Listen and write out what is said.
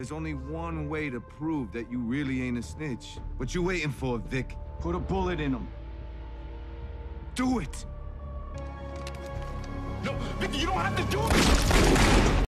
There's only one way to prove that you really ain't a snitch. What you waiting for, Vic? Put a bullet in him. Do it! No, Vicky, you don't have to do it!